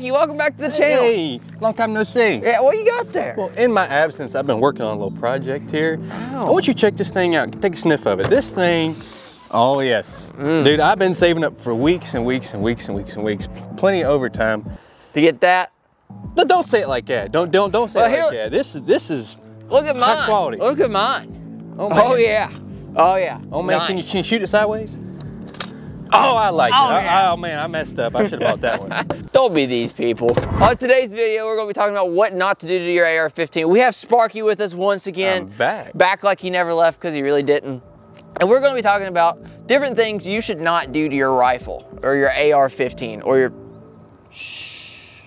Sparky, welcome back to the channel. Hey, long time no see. Yeah, what you got there? Well, in my absence, I've been working on a little project here. Oh. I want you to check this thing out. Take a sniff of it. This thing, oh yes. Mm. Dude, I've been saving up for weeks and weeks and weeks and weeks and weeks. Plenty of overtime. to get that, But don't say it like that. Don't don't don't say Well, it like that. This is this is look at High mine. quality. Look at mine. oh, Oh, yeah. Oh yeah. Oh man, can you, Nice. can you shoot it sideways? Oh, I like Oh, it. I- oh man, I messed up. I should have bought that one. Don't be these people. On today's video, we're going to be talking about what not to do to your AR-15. We have Sparky with us once again. I'm back. Back like he never left because he really didn't. And we're going to be talking about different things you should not do to your rifle or your AR-15 or your... Shh.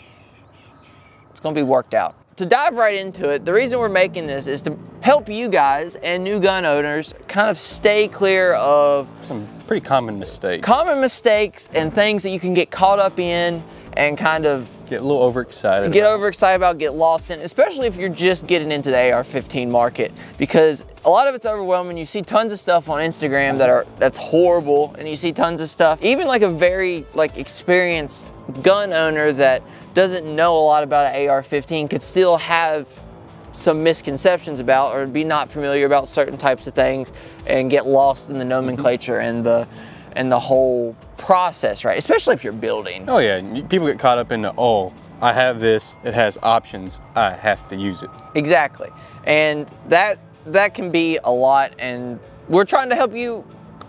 It's going to be worked out. To dive right into it, the reason we're making this is to help you guys and new gun owners kind of stay clear of Some pretty common mistakes. common mistakes and things that you can get caught up in and kind of Get a little overexcited. get about. overexcited about, get lost in, especially if you're just getting into the AR-15 market because a lot of it's overwhelming. You see tons of stuff on Instagram that are that's horrible and you see tons of stuff. Even like a very like experienced gun owner that doesn't know a lot about an AR-15 could still have some misconceptions about or be not familiar about certain types of things and get lost in the nomenclature and the and the whole process, right? Especially if you're building. Oh yeah, people get caught up in the, oh, I have this, it has options, I have to use it. Exactly. And that that can be a lot and we're trying to help you,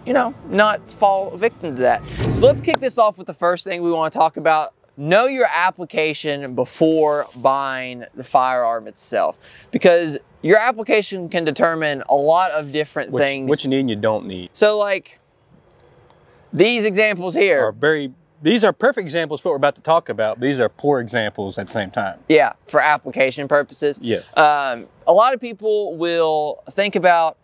you know, not fall victim to that. So let's kick this off with the first thing we want to talk about. Know your application before buying the firearm itself because your application can determine a lot of different Which, things. which you need and you don't need. so like these examples here. Are very, these are perfect examples for what we're about to talk about. These are poor examples at the same time. Yeah, for application purposes. Yes. Um, a lot of people will think about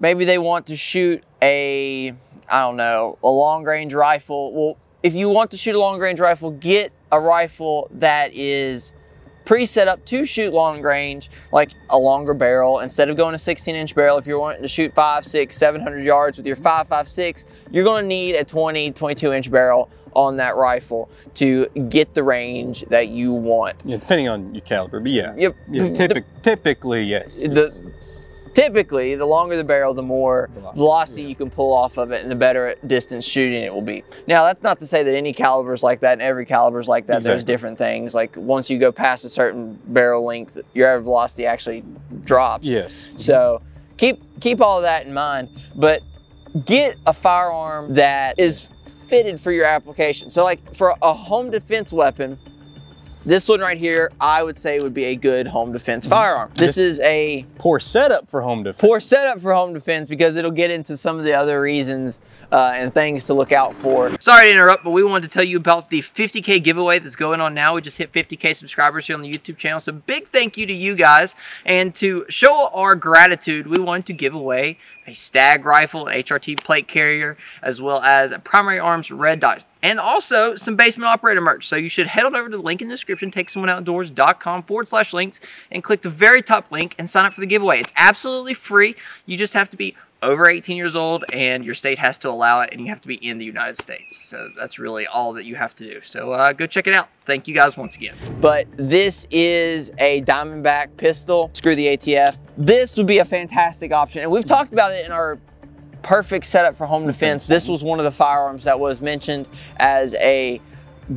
maybe they want to shoot a, I don't know, a long range rifle. Well, if you want to shoot a long range rifle, get a rifle that is pre-set up to shoot long range, like a longer barrel. Instead of going a 16 inch barrel, if you're wanting to shoot five, six, 700 yards with your 5.56, you're gonna need a 20, 22 inch barrel on that rifle to get the range that you want. Yeah, depending on your caliber, but yeah. Yep. Yeah, typic, typically, yes. the typically the longer the barrel the more Velocity, velocity yeah. you can pull off of it and the better distance shooting it will be. Now that's not to say that any caliber's like that and every caliber's like that. There's different things. Like once you go past a certain barrel length your average velocity actually drops. Yes. so keep keep all of that in mind but get a firearm that is fitted for your application. So like for a home defense weapon this one right here i would say would be a good home defense firearm this This- is a Poor setup for home defense. poor setup for home defense because it'll get into some of the other reasons uh, and things to look out for. Sorry to interrupt, but we wanted to tell you about the 50K giveaway that's going on now. We just hit 50K subscribers here on the YouTube channel. So big thank you to you guys. And to show our gratitude, we wanted to give away a stag rifle, an HRT plate carrier, as well as a primary arms red dot and also some basement operator merch. So you should head on over to the link in the description, takesomeoneoutdoors.com forward slash links, and click the very top link and sign up for the giveaway. It's absolutely free. You just have to be over 18 years old and your state has to allow it and you have to be in the United States. So that's really all that you have to do. So uh, go check it out. Thank you guys once again. But this is a Diamondback pistol. Screw the ATF. This would be a fantastic option. And we've talked about it in our perfect setup for home defense. This was one of the firearms that was mentioned as a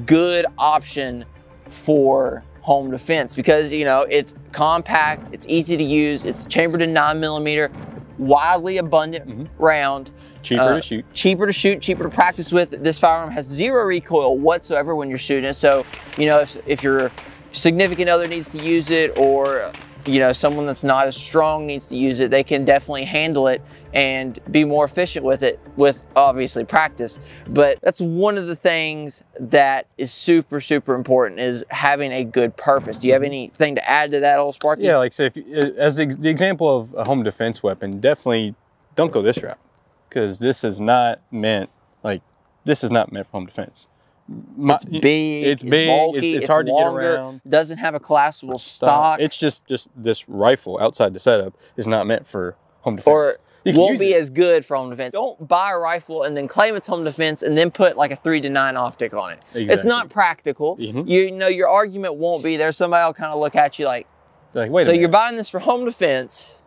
good option for home defense because you know it's compact, it's easy to use, it's chambered in nine millimeter, widely abundant round. Cheaper uh, to shoot. Cheaper to shoot, cheaper to practice with. This firearm has zero recoil whatsoever when you're shooting it. So, you know, if, if your significant other needs to use it or, you know, someone that's not as strong needs to use it, they can definitely handle it and be more efficient with it with obviously practice. But that's one of the things that is super, super important is having a good purpose. Do you have mm-hmm. anything to add to that, old Sparky? Yeah, like say, if, uh, as the, the example of a home defense weapon, definitely don't go this route because this is not meant like this is not meant for home defense. My- It's big. It's big. bulky, it's, it's hard longer, to get around. Doesn't have a collapsible stock. It's just just this rifle outside the setup is not meant for home defense. Or- You won't be it. as good for home defense. Don't buy a rifle and then claim it's home defense and then put like a three to nine optic on it. It's not practical. Mhm. You know, your argument won't be there. Somebody will kind of look at you like, Like, wait so you're buying this for home defense,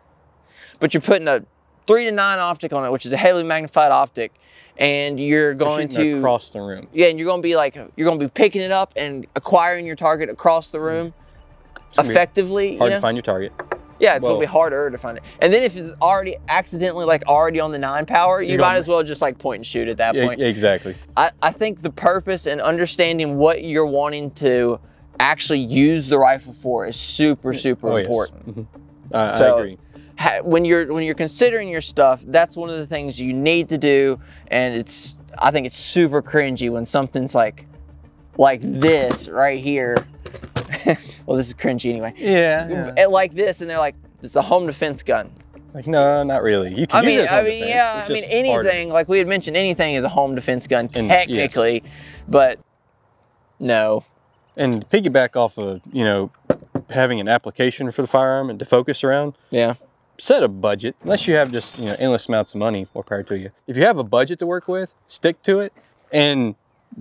but you're putting a three to nine optic on it, which is a heavily magnified optic, and you're going to across the room. yeah, and you're going to be like you're going to be picking it up and acquiring your target across the room effectively. Hard you to find your target. Yeah, it's gonna be harder to find it. And then if it's already accidentally like already on the nine power, you might as well just like point and shoot at that Yeah, point. exactly. I, I think the purpose and understanding what you're wanting to actually use the rifle for is super, super Oh, yes. important. Mhm. I, So- I agree. When you're when you're considering your stuff, that's one of the things you need to do. And it's I think it's super cringy when something's like like this right here. well, this is cringy anyway. Yeah. And uh, like this, and they're like, it's a home defense gun. Like, no, not really. You can I mean, I mean, defense. yeah. It's I mean, anything harder. like we had mentioned, anything is a home defense gun And- technically, but no. And piggyback off of, you know, having an application for the firearm and to focus around, Yeah. Set a budget. Unless you have just, you know, endless amounts of money, more power to you. If you have a budget to work with, stick to it and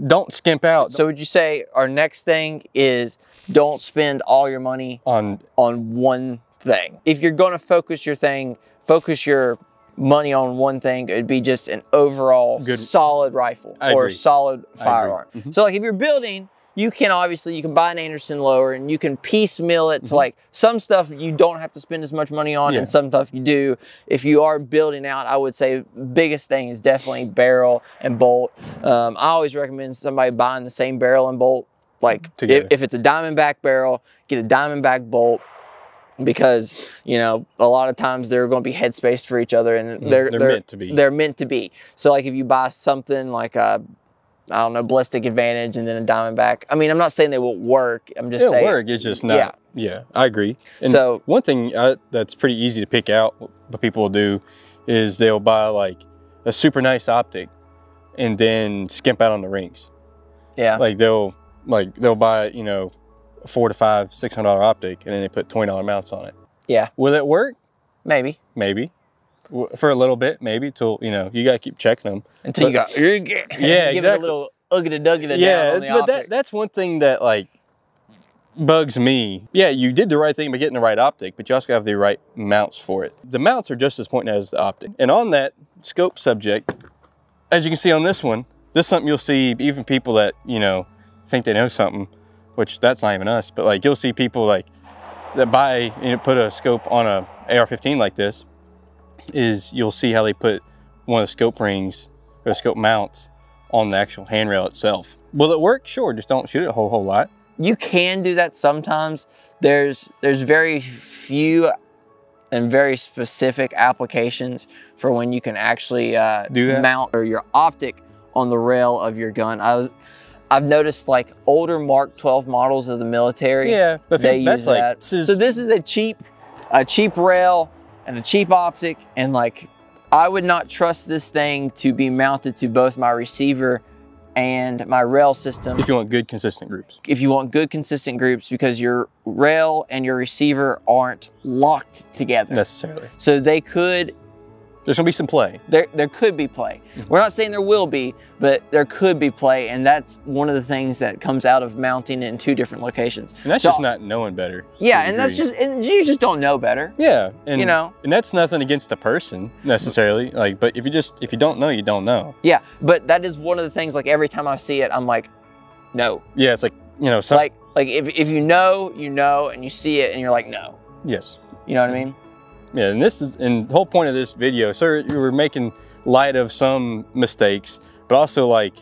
don't skimp out So would you say our next thing is don't spend all your money on on one thing? If you're going to focus your thing, focus your money on one thing. It'd be just an overall Good. solid rifle I or agree. solid I firearm. Mm-hmm. So like if you're building. You can obviously you can buy an Anderson lower and you can piecemeal it to like some stuff you don't have to spend as much money on Mm-hmm. Yeah. and some stuff you do. If you are building out, I would say biggest thing is definitely barrel and bolt. Um, I always recommend somebody buying the same barrel and bolt. Like if, if it's a Diamondback barrel, get a Diamondback bolt because you know a lot of times they're going to be headspace for each other and they're, Mm-hmm. they're meant to be. They're meant to be. So like if you buy something like a I don't know ballistic advantage and then a Diamondback. I mean I'm not saying they won't work. I'm just It'll saying work. It's just not. Yeah. Yeah, I agree. And So- one thing uh, that's pretty easy to pick out, what people will do, is they'll buy like a super nice optic, and then skimp out on the rings. Yeah. Like they'll like they'll buy you know a four to five six hundred dollar optic, and then they put twenty dollar mounts on it. yeah. Will it work? Maybe Maybe. For a little bit, maybe till you know you gotta keep checking them. until you got yeah, give it a exactly. little uggada duggada yeah, down but that that's one thing that like bugs me. Yeah, you did the right thing by getting the right optic, but you also have the right mounts for it. The mounts are just as important as the optic. And on that scope subject, as you can see on this one, this is something you'll see even people that, you know, think they know something, which that's not even us, but like you'll see people like that buy you know put a scope on a AR-15 like this is you'll see how they put one of the scope rings or scope mounts on the actual handrail itself. Will it work? Sure, just don't shoot it a whole whole lot. you can do that sometimes. There's there's very few and very specific applications for when you can actually uh, Do that? mount or your optic on the rail of your gun. I was I've noticed like older Mark 12 models of the military. Yeah, but they use like that. this is so this is a cheap a cheap rail and a cheap optic and like I would not trust this thing to be mounted to both my receiver and my rail system if you want good consistent groups. if you want good consistent groups because your rail and your receiver aren't locked together. Necessarily, So they could there's gonna be some play. there there could be play. Mm-hmm. We're not saying there will be, but there could be play and that's one of the things that comes out of mounting in two different locations. And that's So- just not knowing better. Yeah, and that's just and you just don't know better. yeah, and you know. and that's nothing against the person necessarily. Like, but if you just if you don't know, you don't know. Yeah, but that is one of the things like every time I see it I'm like no. Yeah, it's like you know, some, like like if if you know, you know and you see it and you're like no. yes, You know what I mean? Yeah, and this is and the whole point of this video, sir, you were making light of some mistakes, but also like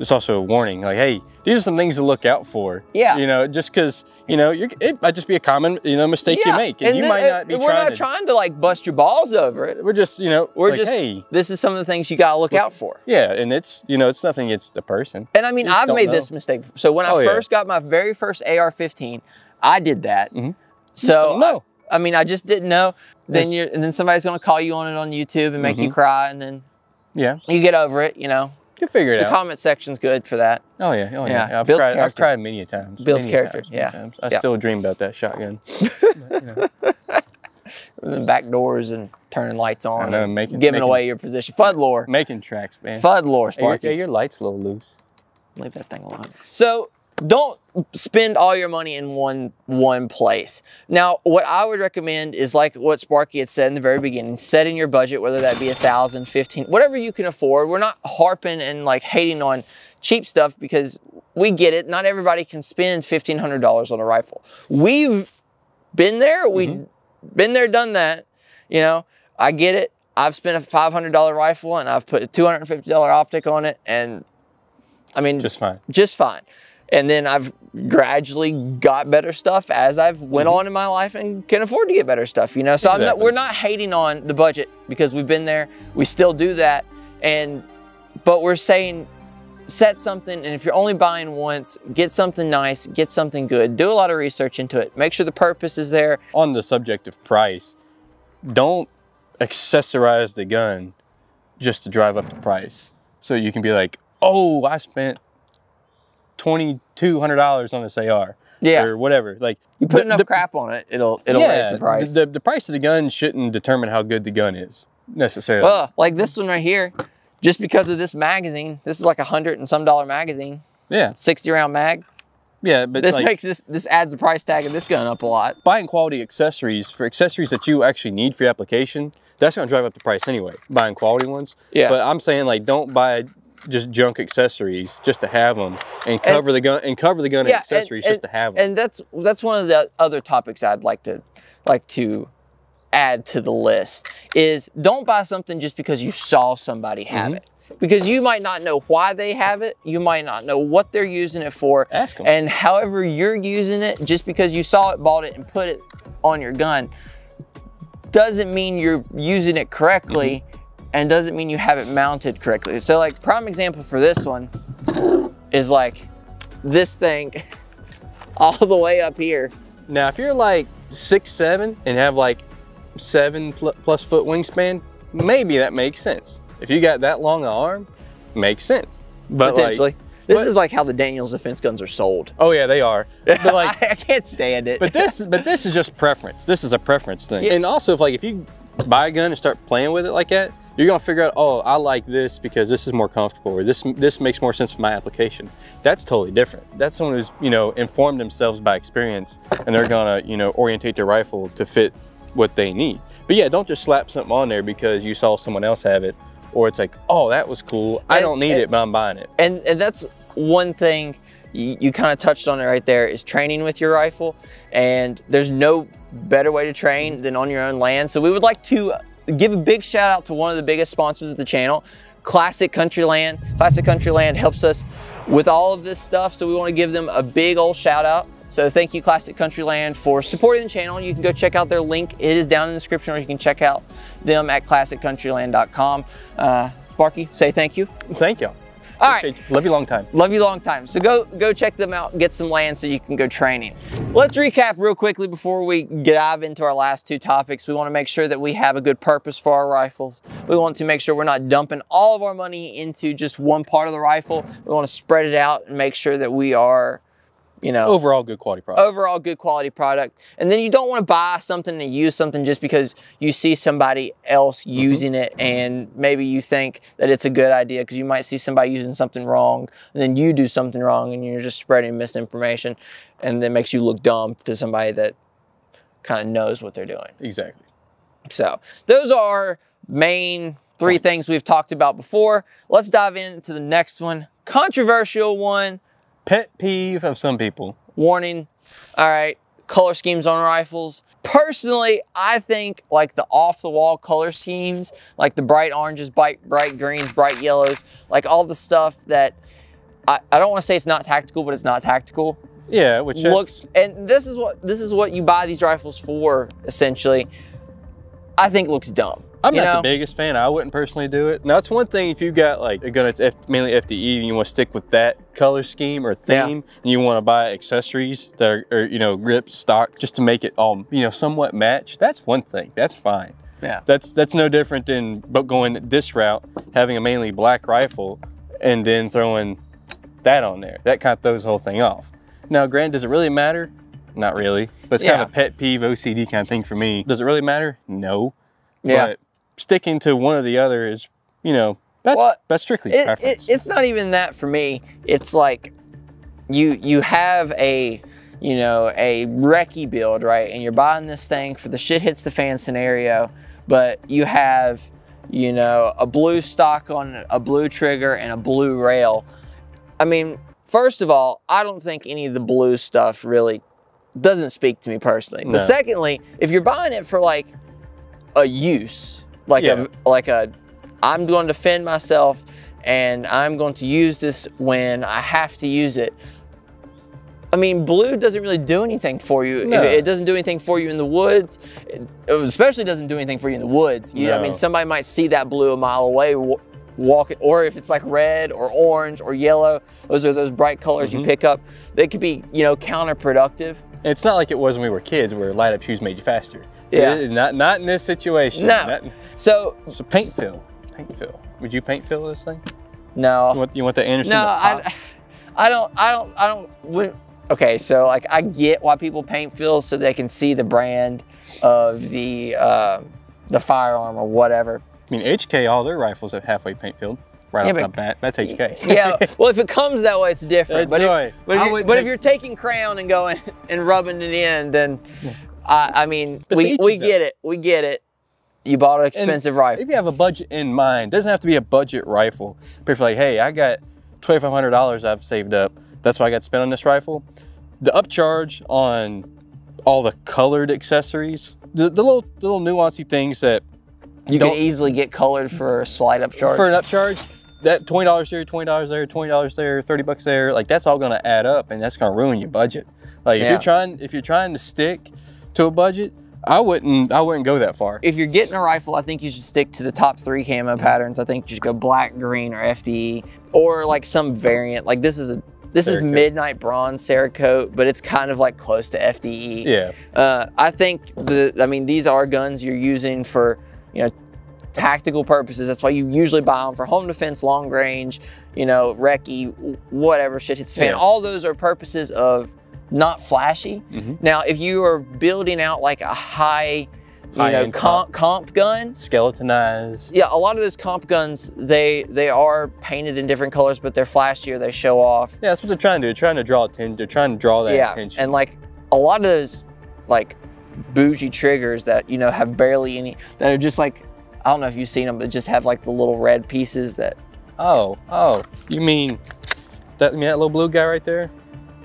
it's also a warning, like, hey, these are some things to look out for. Yeah. You know, just because you know you're, it might just be a common you know mistake you make, and, you then- might not be and we're trying not to. trying to like bust your balls over it. We're just you know We're like, just hey, this is some of the things you gotta look out for. yeah, and it's you know it's nothing it's the person. And I mean, I've made know. this mistake. So when Oh, I yeah. first got my very first AR-15, I did that. Mhm. So don't know. I, mean, I just didn't know. Then Yes. you and then somebody's gonna call you on it on YouTube and make you Mhm. cry, and then Yeah, you get over it. You know, you figure it the out. The comment section's good for that. Oh yeah, oh yeah. Yeah, I've build cried. I've cried many a times. Build many character, times, yeah. times. I Yeah. still dream about that shotgun. But, you know. back doors and turning lights on. I know, making- giving making- away your position. Fudd lore. Making tracks, man. Fudd lore, Hey, your, Sparky. yeah, your light's a little loose. Leave that thing alone. So don't spend all your money in one one place. Now, what I would recommend is like what Sparky had said in the very beginning, set in your budget, whether that be a thousand, fifteen, whatever you can afford. We're not harping and like hating on cheap stuff because we get it. Not everybody can spend fifteen hundred dollars on a rifle. We've been there. We've mm-hmm. been there, done that. You know, I get it. I've spent a five hundred dollar rifle and I've put a two hundred and fifty dollar optic on it, and I mean, Just fine. just fine. And then I've gradually got better stuff as I've went Mm-hmm. on in my life and can afford to get better stuff, you know? So I'm not, we're not hating on the budget because we've been there. We still do that. And, but we're saying set something. And if you're only buying once, get something nice, get something good, do a lot of research into it. Make sure the purpose is there. On the subject of price, don't accessorize the gun just to drive up the price. So you can be like, oh, I spent twenty two hundred dollars on this AR. Yeah. Or whatever. Like You put the- enough the- crap on it, it'll, it'll raise the price. The, the price of the gun shouldn't determine how good the gun is necessarily. well, like this one right here, just because of this magazine, this is like a hundred and some dollar magazine, yeah, 60 round mag. yeah, but This like, makes this this adds the price tag of this gun up a lot. buying quality accessories for accessories that you actually need for your application, that's gonna drive up the price anyway. Buying quality ones. Yeah. But I'm saying like don't buy just junk accessories just to have them and cover the gun and cover the gun and accessories just to have them. And that's that's one of the other topics I'd like to like to add to the list is don't buy something just because you saw somebody have Mm-hmm. it. Because you might not know why they have it, you might not know what they're using it for. Ask 'em. And however you're using it, just because you saw it, bought it, and put it on your gun, doesn't mean you're using it correctly Mm-hmm. And doesn't mean you have it mounted correctly. So like prime example for this one is like this thing all the way up here. Now, if you're like six seven and have like seven pl- plus foot wingspan, maybe that makes sense. If you got that long arm, makes sense. But potentially. like, this but- is like how the Daniels defense guns are sold. oh yeah, they are. But like, I, I can't stand it. but this, but this is just preference. This is a preference thing. Yeah. And also, if like if you buy a gun and start playing with it like that, you're gonna figure out, oh, I like this because this is more comfortable, or this this makes more sense for my application. That's totally different. That's someone who's you know informed themselves by experience, and they're gonna you know orientate their rifle to fit what they need. But yeah, don't just slap something on there because you saw someone else have it, or it's like, oh, that was cool. I And- don't need and- it, but I'm buying it. and and that's one thing you, you kind of touched on it right there is training with your rifle and there's no better way to train than on your own land so we would like to give a big shout out to one of the biggest sponsors of the channel Classic Country Land classic countryland helps us with all of this stuff so we want to give them a big old shout out. So thank you Classic Country Land for supporting the channel. You can go check out their link. It is down in the description or you can check out them at classiccountryland.com uh, sparky say thank you. Thank y'all. All right you. Love you long time. Love you long time. So go go check them out, get some land so you can go training. Let's recap real quickly before we dive into our last two topics. We want to make sure that we have a good purpose for our rifles. We want to make sure we're not dumping all of our money into just one part of the rifle. We want to spread it out and make sure that we are, you know, Overall, good quality product. overall good quality product. And then you don't want to buy something and use something just because you see somebody else mm-hmm. using it and maybe you think that it's a good idea because you might see somebody using something wrong and then you do something wrong and you're just spreading misinformation and that makes you look dumb to somebody that kind of knows what they're doing. Exactly. So those are main three things we've talked about before. Let's dive into the next one. Controversial one Pet peeve of some people. warning. All right, color schemes on rifles. Personally, I think like the off the wall color schemes, like the bright oranges, bright, bright greens, bright yellows, like all the stuff that I, I don't want to say it's not tactical, but it's not tactical. Yeah, which Looks and this is what this is what you buy these rifles for essentially. I think looks dumb. I'm you not know? the biggest fan. I wouldn't personally do it. Now, it's one thing if you've got like a gun that's F, mainly FDE and you want to stick with that color scheme or Yeah. theme, and you want to buy accessories that are, or, you know, grips, stock, just to make it um, you know, somewhat match. That's one thing. That's fine. Yeah. That's that's no different than but going this route, having a mainly black rifle, and then throwing that on there. That kind of throws the whole thing off. Now, Grant, does it really matter? Not really. But it's kind of a pet peeve OCD kind of thing for me. Does it really matter? No. Yeah. But sticking to one or the other is, you know, that's Well, that's strictly it, preference. it, it's not even that for me. It's like you you have a you know a recce build right, and you're buying this thing for the shit hits the fan scenario, but you have you know a blue stock on a blue trigger and a blue rail. I mean, first of all, I don't think any of the blue stuff really doesn't speak to me personally. No. But secondly, if you're buying it for like a use, like Yeah. a like a I'm going to defend myself and I'm going to use this when I have to use it. I mean, blue doesn't really do anything for you. No. It, it doesn't do anything for you in the woods. It especially doesn't do anything for you in the woods. You know, I mean, somebody might see that blue a mile away, wa- walk it, or if it's like red or orange or yellow, those are those bright colors Mm-hmm. you pick up. They could be, you know, counterproductive. It's not like it was when we were kids where light up shoes made you faster. Yeah. It- not not in this situation. No. Not- So so paint fill. Paint fill. Would you paint fill this thing? You no, want, you want the Anderson no? I, I don't, I don't, I don't. When, okay, so like I get why people paint fills so they can see the brand of the uh, the firearm or whatever. I mean, HK, all their rifles have halfway paint filled right Yeah, off the bat. That's HK. Yeah, well, if it comes that way, it's different. But, Enjoy. if, but, if, you- but if take- you're taking crayon and going and rubbing it in, then I, I mean, But we, we get it. We get it. You bought an expensive rifle. If you have a budget in mind, doesn't have to be a budget rifle. But if you're like, hey, I got $2,500 I've saved up, that's what I got to spend on this rifle. The upcharge on all the colored accessories, the, the little the little nuancy things that You can easily get colored for a slight upcharge. for an upcharge, that twenty dollars here, twenty dollars there, twenty dollars there, thirty bucks there, like that's all gonna add up and that's gonna ruin your budget. Like if you're trying if you're trying to stick to a budget, I wouldn't I wouldn't go that far. if you're getting a rifle, I think you should stick to the top three camo patterns. I think you should go black, green, or FDE, or like some variant. Like this is a this is midnight bronze Cerakote, but it's kind of like close to FDE. Yeah. Uh, I think the I mean these are guns you're using for you know tactical purposes. That's why you usually buy them for home defense, long range, you know, recce, whatever shit hits the fan. Yeah. All those are purposes of not flashy. Mhm. Now, if you are building out like a high, you know, comp, comp gun, Skeletonized. yeah, a lot of those comp guns they they are painted in different colors, but they're flashier. They show off. Yeah, that's what they're trying to do. They're trying to draw attention. They're trying to draw that yeah, attention. and like a lot of those like bougie triggers that you know have barely any that are just like I don't know if you've seen them, but just have like the little red pieces that. oh, oh, you mean that? You mean that little blue guy right there?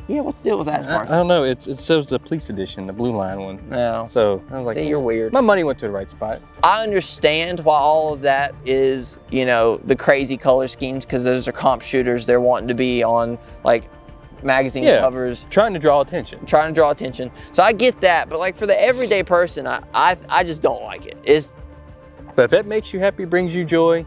Yeah, what's the deal with that, I, I don't know. It's it says the police edition, the blue line one. No. So I was like, See, you're weird. my money went to the right spot. I understand why all of that is, you know, the crazy color schemes because those are comp shooters. They're wanting to be on like magazine Yeah. covers, Trying to draw attention. trying to draw attention. So I get that, but like for the everyday person, I I, I just don't like it. It's But if that makes you happy, brings you joy,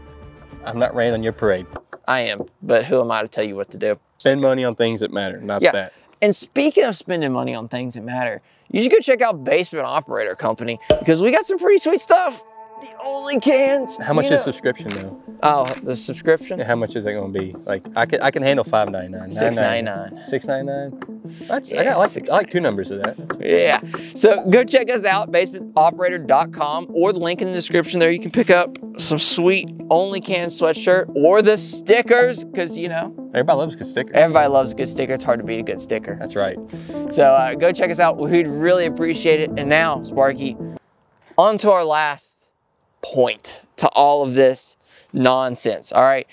I'm not raining on your parade. I am, but who am I to tell you what to do? Spend money on things that matter, not Yeah. that. And speaking of spending money on things that matter, you should go check out Basement Operator Company because we got some pretty sweet stuff. The only cans. How much is know- subscription though? Oh, the subscription. Yeah, How much is that going to be? Like I can I can handle five ninety nine. $6.99. Six ninety nine. That's I Yeah, got like I like two numbers of that. Yeah. So go check us out, basementoperator.com, or the link in the description there. You can pick up some sweet only can sweatshirt or the stickers, because you know, Everybody loves good sticker. everybody loves a good sticker. It's hard to beat a good sticker. That's right. So uh, go check us out. We'd really appreciate it. And now, Sparky, on to our last point to all of this nonsense. All right.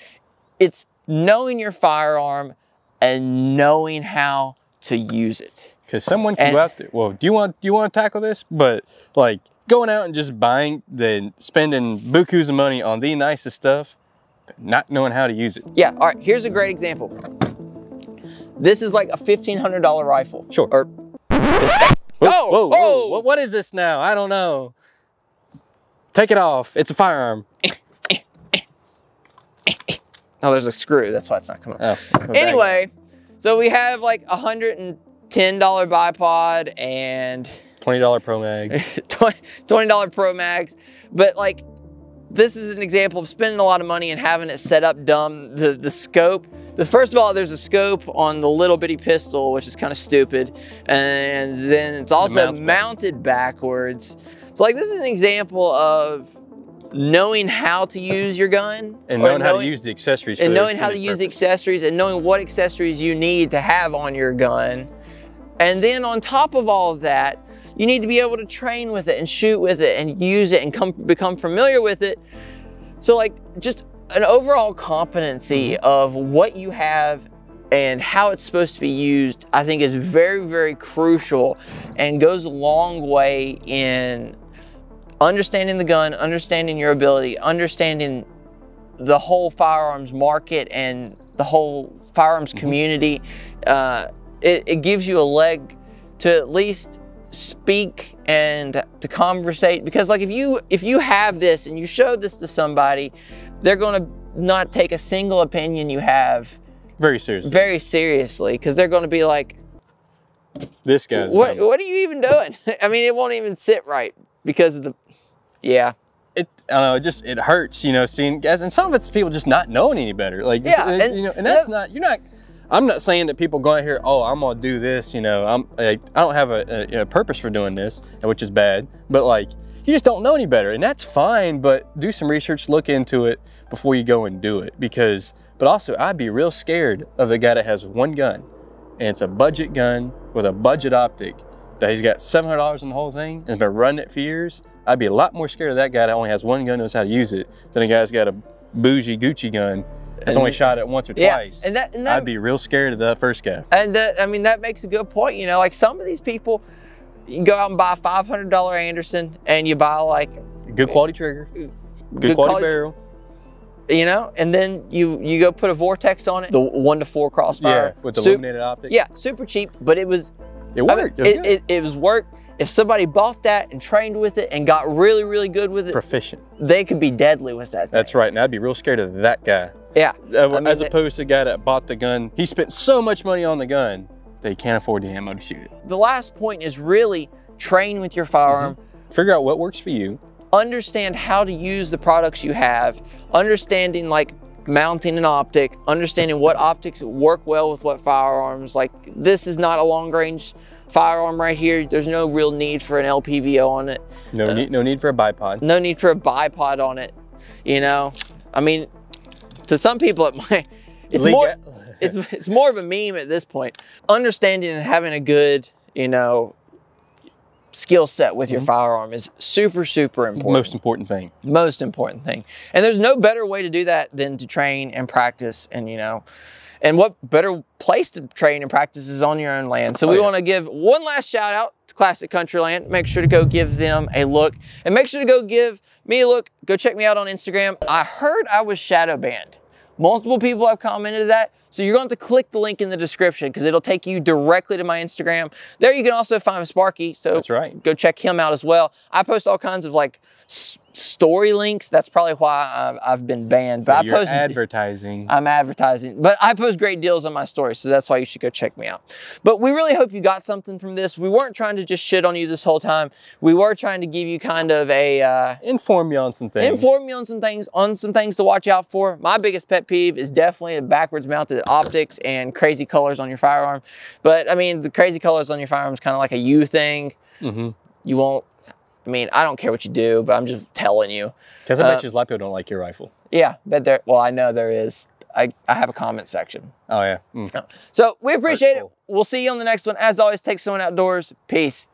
It's knowing your firearm and knowing how to use it. Because someone can And- go out there. Well, do you want do you want to tackle this? But like going out and just buying, then spending bukus of money on the nicest stuff, not knowing how to use it. Yeah. All right. Here's a great example. This is like a $1,500 rifle. Sure. Or, Whoa, Oh, whoa, whoa! oh! What- what is this now? I don't know. Take it off. It's a firearm. oh, there's a screw. That's why it's not coming. Oh. Anyway, so we have like a $110 bipod and twenty dollar pro mag. $20 Pro Max. But like, this is an example of spending a lot of money and having it set up dumb. The the scope, the first of all, there's a scope on the little bitty pistol, which is kind of stupid, and then it's also mounted backwards. So like this is an example of knowing how to use your gun And or knowing how to use the accessories. and knowing how to intended use the accessories and knowing what accessories you need to have on your gun. And then on top of all of that, you need to be able to train with it and shoot with it and use it and come become familiar with it. So like just an overall competency of what you have and how it's supposed to be used, I think is very, very crucial and goes a long way in understanding the gun, understanding your ability, understanding the whole firearms market and the whole firearms community. Uh, it, it gives you a leg to at least speak and to conversate because like if you if you have this and you show this to somebody they're going to not take a single opinion you have Very seriously. very seriously because they're going to be like this guy's. what dumb. what are you even doing i mean it won't even sit right because of the yeah it I don't know, it just it hurts, you know, seeing guys and some of it's people just not knowing any better. Like just, Yeah, uh, and- you know, and that's and not you're not I'm not saying that people go out here, oh, I'm gonna do this, you know, I'm like I don't have a, a, a purpose for doing this, which is bad, but like you just don't know any better, and that's fine. But do some research, look into it before you go and do it, because. But also, I'd be real scared of the guy that has one gun, and it's a budget gun with a budget optic that he's got seven hundred dollars in the whole thing and been running it for years. I'd be a lot more scared of that guy that only has one gun knows how to use it than a guy that's got a bougie Gucci gun that's only shot it once or yeah twice. and that and that I'd be real scared of that first guy. And that, I mean, that makes a good point. You know, like some of these people, you go out and buy a $500 Anderson and you buy like, Good quality trigger, good, good quality quality- barrel. you know, and then you you go put a vortex on it, the one to four crossfire. Yeah, with the Sup- illuminated optic. Yeah, super cheap, but it was, it I mean, worked. it, was it, it, it was work. If somebody bought that and trained with it and got really, really good with it, proficient. they could be deadly with that. Thing. That's right. And I'd be real scared of that guy, yeah. Uh, I mean, as opposed to the guy that bought the gun. He spent so much money on the gun that he can't afford the ammo to shoot it. The last point is really train with your firearm. Figure out what works for you. understand how to use the products you have, understanding like mounting an optic, understanding what optics work well with what firearms. Like this is not a long range firearm right here. There's no real need for an LPVO on it. No need, no need for a bipod. No need for a bipod on it. You know, I mean, to some people it might. It's more. It's it's more of a meme at this point. Understanding and having a good, you know, skill set with your mm-hmm. firearm is super super important Most important thing. most important thing. And there's no better way to do that than to train and practice and you know and what better place to train and practice is on your own land. So Oh, we yeah. want to give one last shout out Classic Country Land. Make sure to go give them a look and make sure to go give me a look. Go check me out on Instagram. I heard I was shadow banned. Multiple people have commented that. So you're going to have to click the link in the description because it'll take you directly to my Instagram. There you can also find Sparky. So That's right. go check him out as well. I post all kinds of like story links. That's probably why I've, I've been banned. But I post advertising. I'm advertising, but I post great deals on my story, so that's why you should go check me out. But we really hope you got something from this. We weren't trying to just shit on you this whole time. We were trying to give you kind of a uh, Inform you on some things. inform you on some things, on some things to watch out for. My biggest pet peeve is definitely the backwards mounted optics and crazy colors on your firearm. But I mean, the crazy colors on your firearm is kind of like a you thing. Mhm. You won't. I mean, I don't care what you do, but I'm just telling you. Because I bet uh, you people don't like your rifle. Yeah, but there. Well, I know there is. I, I have a comment section. Oh yeah. Mm. So we appreciate it. We'll see you on the next one. As always, take someone outdoors. Peace.